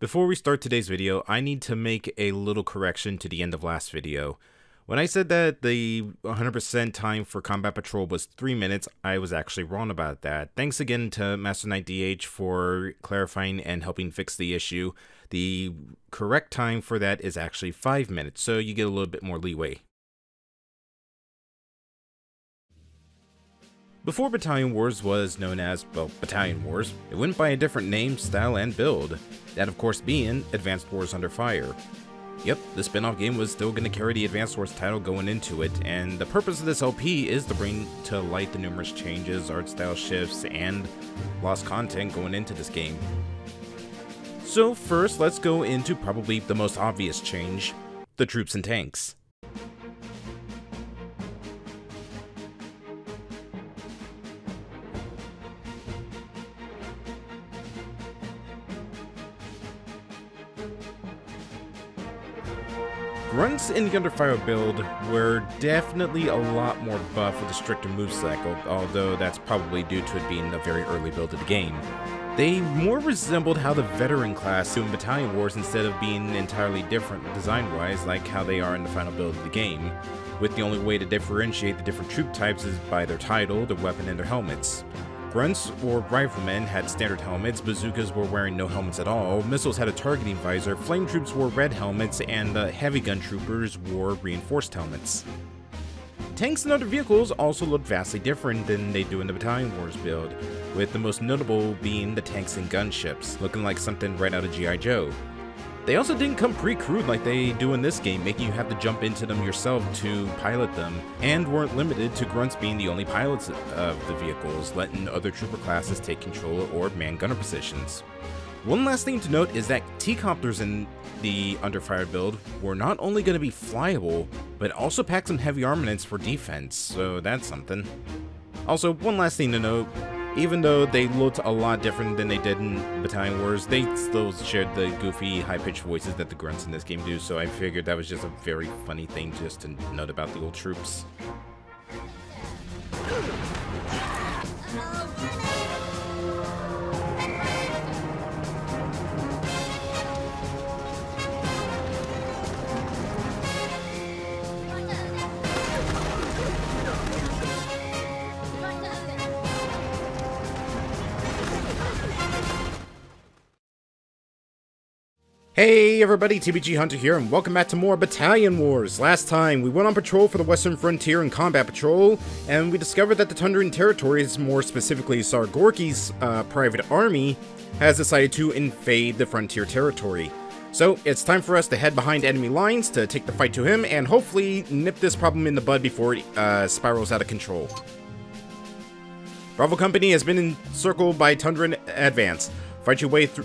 Before we start today's video, I need to make a little correction to the end of last video. When I said that the 100% time for Combat Patrol was 3 minutes, I was actually wrong about that. Thanks again to Master Knight DH for clarifying and helping fix the issue. The correct time for that is actually 5 minutes, so you get a little bit more leeway. Before Battalion Wars was known as, well, Battalion Wars, it went by a different name, style, and build. That of course being Advanced Wars Under Fire. Yep, the spin-off game was still going to carry the Advanced Wars title going into it, and the purpose of this LP is to bring to light the numerous changes, art style shifts, and lost content going into this game. So first, let's go into probably the most obvious change, the troops and tanks. Grunts in the Under Fire build were definitely a lot more buff with a stricter move cycle, although that's probably due to it being a very early build of the game. They more resembled how the veteran class do in Battalion Wars instead of being entirely different design-wise like how they are in the final build of the game, with the only way to differentiate the different troop types is by their title, their weapon, and their helmets. Grunts or riflemen had standard helmets, bazookas were wearing no helmets at all, missiles had a targeting visor, flame troops wore red helmets, and the heavy gun troopers wore reinforced helmets. Tanks and other vehicles also looked vastly different than they do in the Battalion Wars build, with the most notable being the tanks and gunships, looking like something right out of G.I. Joe. They also didn't come pre-crewed like they do in this game, making you have to jump into them yourself to pilot them, and weren't limited to grunts being the only pilots of the vehicles, letting other trooper classes take control or man gunner positions. One last thing to note is that T-Copters in the Underfire build were not only going to be flyable, but also pack some heavy armaments for defense, so that's something. Also, one last thing to note, even though they looked a lot different than they did in Battalion Wars, they still shared the goofy, high-pitched voices that the grunts in this game do, so I figured that was just a very funny thing just to note about the old troops. Hey everybody, TBG Hunter here, and welcome back to more Battalion Wars. Last time, we went on patrol for the Western Frontier in Combat Patrol, and we discovered that the Tundran Territories, more specifically Czar Gorgi's uh, private army, has decided to invade the Frontier Territory. So, it's time for us to head behind enemy lines to take the fight to him, and hopefully nip this problem in the bud before it uh, spirals out of control. Bravo Company has been encircled by Tundran Advance. Fight your way through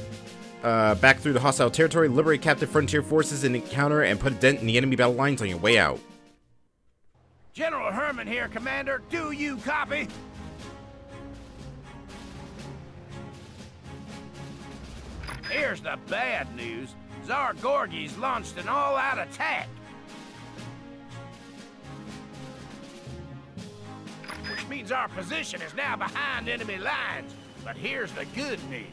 uh, back through the hostile territory, liberate captive frontier forces in encounter, and put a dent in the enemy battle lines on your way out. General Herman here, Commander. Do you copy? Here's the bad news. Czar Gorgi's launched an all-out attack. Which means our position is now behind enemy lines. But here's the good news.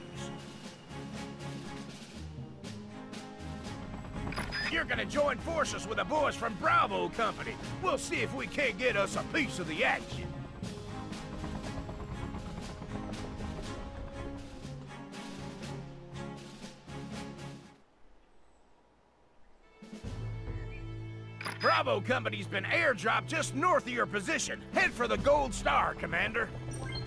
You're gonna join forces with the boys from Bravo Company. We'll see if we can't get us a piece of the action. Bravo Company's been airdropped just north of your position. Head for the Gold Star, Commander.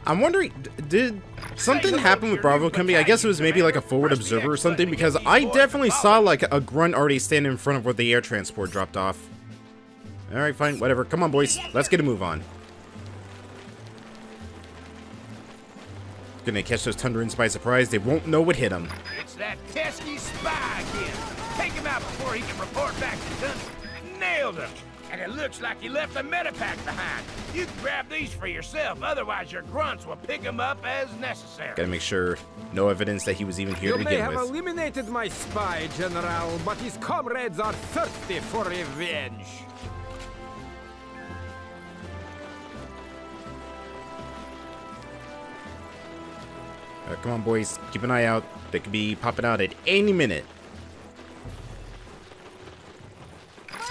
I'm wondering, did something happened with Bravo Company? I guess it was maybe like a forward observer or something, because I definitely saw like a grunt already standing in front of where the air transport dropped off. Alright, fine, whatever. Come on, boys. Let's get a move on. Gonna catch those Tundrans by surprise. They won't know what hit them. It's that pesky spy again. Take him out before he can report back to country. Nailed him. And it looks like he left a medipack behind. You can grab these for yourself, otherwise your grunts will pick them up as necessary. Gotta make sure no evidence that he was even here you to begin with. You may have eliminated my spy, General, but his comrades are thirsty for revenge. come on, boys. Keep an eye out. They could be popping out at any minute.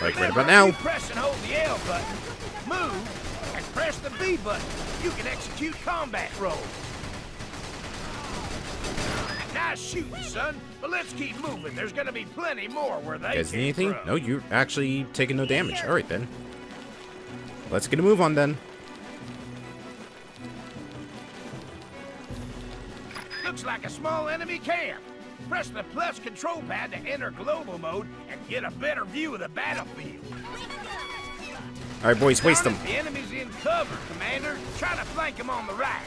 Like right about now. Press and hold the L button, move, and press the B button. You can execute combat rolls. Nice shooting, son. But let's keep moving. There's gonna be plenty more where they came anything? from. No, you're actually taking no damage. All right, then. Let's get a move on, then. Looks like a small enemy camp. Press the plus control pad to enter global mode get a better view of the battlefield. All right, boys, waste them. The enemy's in cover, Commander. Try to flank them on the right.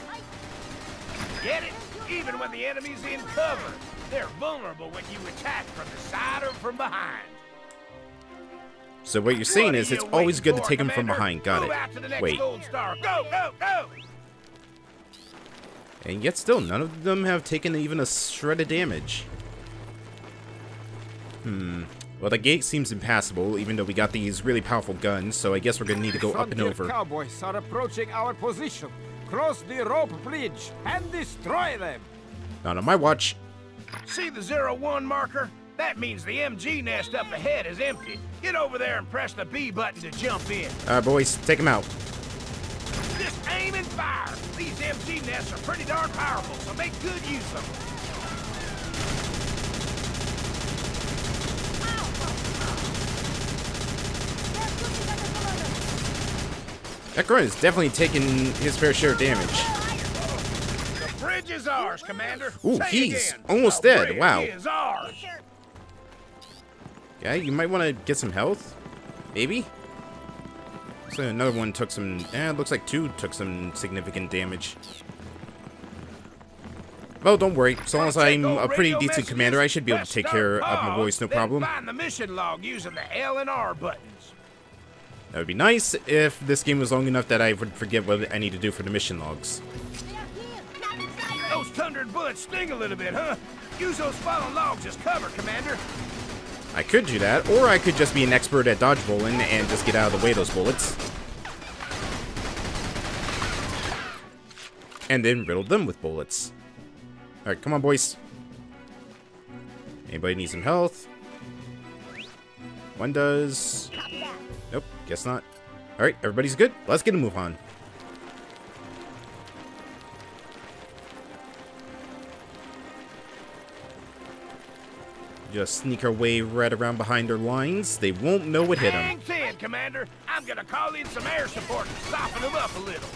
Get it? Even when the enemy's in cover, they're vulnerable when you attack from the side or from behind. So what you're saying What is it's always good to take them from behind. Got Move out to the it. Wait. Go, go, go! And yet still, none of them have taken even a shred of damage. Hmm. Well, the gate seems impassable, even though we got these really powerful guns, so I guess we're gonna need to go up and over. cowboys are approaching our position. Cross the rope bridge and destroy them. Not on my watch. See the zero one marker? That means the MG nest up ahead is empty. Get over there and press the B button to jump in. Alright, boys, take them out. Just aim and fire. These MG nests are pretty darn powerful, so make good use of them. That grunt is definitely taking his fair share of damage. The bridge is ours, Commander. Ooh, Say he's again. almost The dead. Wow. Yeah, you might want to get some health. Maybe? So another one took some... Eh, it looks like two took some significant damage. Well, don't worry. So long as I'm a pretty decent commander, I should be able to take care of my boys, no problem. Find the mission log using the L and R buttons. That would be nice if this game was long enough that I would forget what I need to do for the mission logs. Those Tundran bullets sting a little bit, huh? Use those fallen logs as cover, Commander. I could do that, or I could just be an expert at dodge bowling and just get out of the way of those bullets. And then riddle them with bullets. Alright, come on, boys. Anybody need some health? One does. Nope, guess not. Alright, everybody's good. Let's get a move on. Just sneak our way right around behind their lines. They won't know what hit them. Hang thin, Commander. I'm gonna call in some air support to soften them up a little.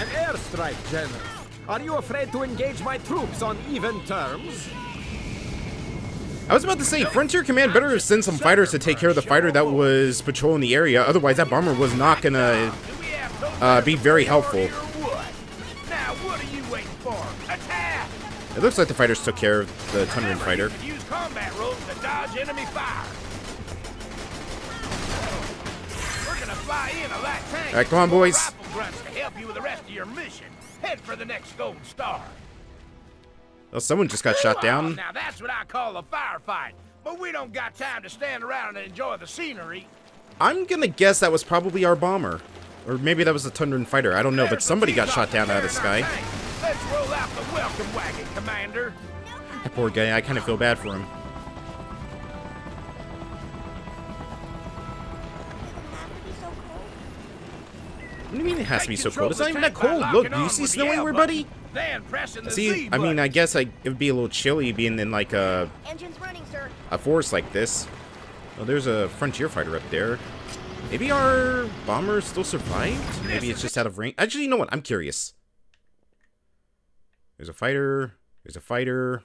An airstrike, General. Are you afraid to engage my troops on even terms? I was about to say, Frontier Command better send some fighters to take care of the fighter that was patrolling the area. Otherwise, that bomber was not gonna. Do we have those Uh, be very helpful. or what? Now, what are you waiting for? Attack! It looks like the fighters took care of the Tundran fighter. You can use combat rolls to dodge enemy fire. We're gonna fly in a light tank. All right, come on, boys. Rifle grunts to help you with the rest of your mission. Head for the next gold star. Oh, someone just got shot down. Now that's what I call a firefight. But we don't got time to stand around and enjoy the scenery. I'm gonna guess that was probably our bomber. Or maybe that was the Tundran fighter. I don't know, but somebody got shot down out of the sky. Let's roll out the welcome wagon, Commander. That poor guy, I kind of feel bad for him. What do you mean it has to be so cold? It's not even that cold. Look, do you see snow anywhere, buddy? Then pressing the See, Z I mean. I guess like it would be a little chilly being in like a Engine's running, sir. a forest like this. Oh, there's a frontier fighter up there. Maybe our bomber still survived? Maybe it's just out of range. Actually, you know what? I'm curious. There's a fighter. There's a fighter.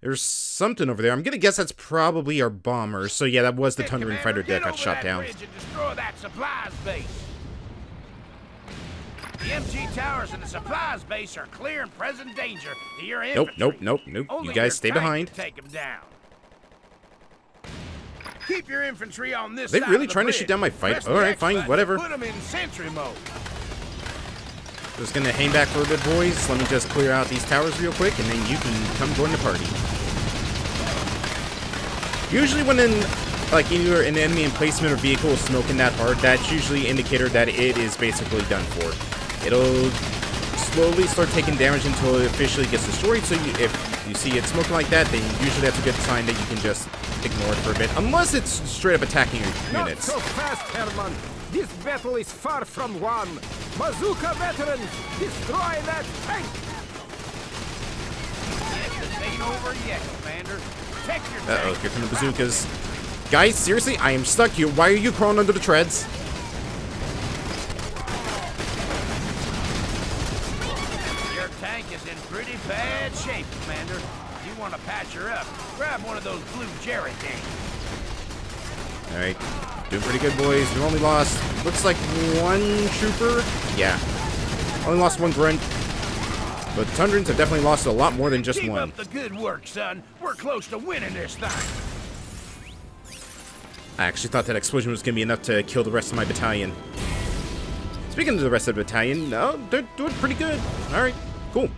There's something over there. I'm gonna guess that's probably our bomber. So yeah, that was the Get, Tundran Commander, fighter get that got over shot that down. bridge and destroy that supplies base. The MG towers and the supplies base are clear and present danger to your Nope, infantry. nope, nope, nope. Only You guys stay behind. Take them down. Keep your infantry on this They side really the trying to shoot down my fight? Alright, fine, whatever. Put them in sentry mode. Just gonna hang back for a bit, boys. Let me just clear out these towers real quick, and then you can come join the party. Usually when in, like, either an enemy emplacement or vehicle is smoking that hard, that's usually indicator that it is basically done for. It'll slowly start taking damage until it officially gets destroyed. So you, if you see it smoking like that, then usually that's a good sign that you can just ignore it for a bit. Unless it's straight up attacking your Not units. so fast, Herman. This battle is far from won. Bazooka veterans, destroy that tank! This ain't over yet, Commander. Take your Uh-oh, here come the bazookas. Guys, seriously, I am stuck here. Why are you crawling under the treads? Your tank is in pretty bad shape, Commander. If you want to patch her up, grab one of those blue jerry cans. Alright, doing pretty good, boys. We only lost, looks like one trooper. Yeah, only lost one grunt. But the Tundrans have definitely lost a lot more than just Keep one. up the good work, son. We're close to winning this thing. I actually thought that explosion was going to be enough to kill the rest of my battalion. Speaking of the rest of the battalion, no, they're doing pretty good. Alright, cool.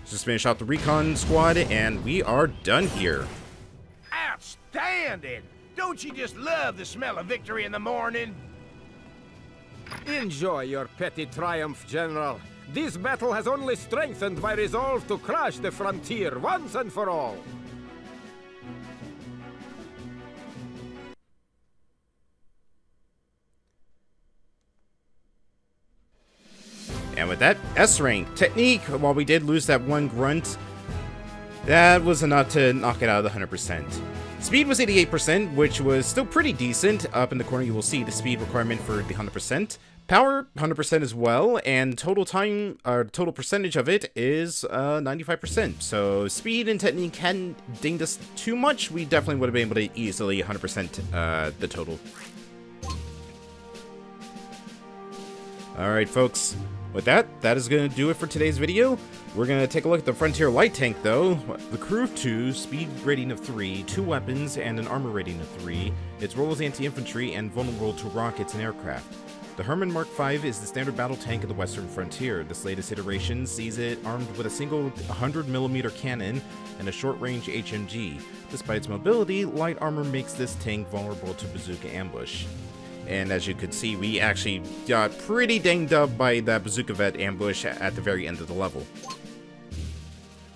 Let's just finish off the recon squad, and we are done here. Outstanding! Don't you just love the smell of victory in the morning? Enjoy your petty triumph, General. This battle has only strengthened my resolve to crush the frontier once and for all. And with that, S rank. Technique, while we did lose that one grunt, that was enough to knock it out of the 100%. Speed was 88%, which was still pretty decent. Up in the corner, you will see the speed requirement for the 100%. Power, 100% as well, and total time, or total percentage of it is uh, 95%. So speed and technique hadn't dinged us too much. We definitely would have been able to easily 100% uh, the total. Alright, folks. With that, that is going to do it for today's video. We're going to take a look at the Frontier Light Tank, though. The crew of 2, speed rating of 3, 2 weapons, and an armor rating of 3. Its role is anti-infantry and vulnerable to rockets and aircraft. The Herman Mark V is the standard battle tank of the Western Frontier. This latest iteration sees it armed with a single 100mm cannon and a short-range HMG. Despite its mobility, light armor makes this tank vulnerable to bazooka ambush. And as you could see, we actually got pretty danged up by that Bazooka Vet ambush at the very end of the level.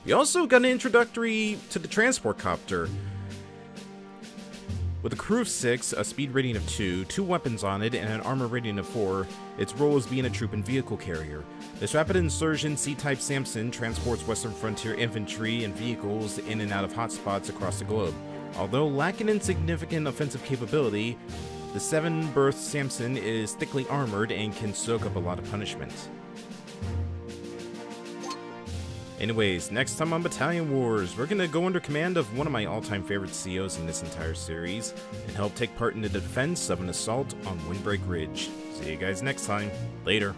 We also got an introductory to the transport copter. With a crew of 6, a speed rating of 2, 2 weapons on it, and an armor rating of 4, its role is being a troop and vehicle carrier. This rapid insurgent C-type Samson transports Western Frontier infantry and vehicles in and out of hotspots across the globe. Although lacking in significant offensive capability, the 7-berth Samson is thickly armored and can soak up a lot of punishment. Anyways, next time on Battalion Wars, we're gonna go under command of one of my all-time favorite COs in this entire series, and help take part in the defense of an assault on Windbreak Ridge. See you guys next time. Later.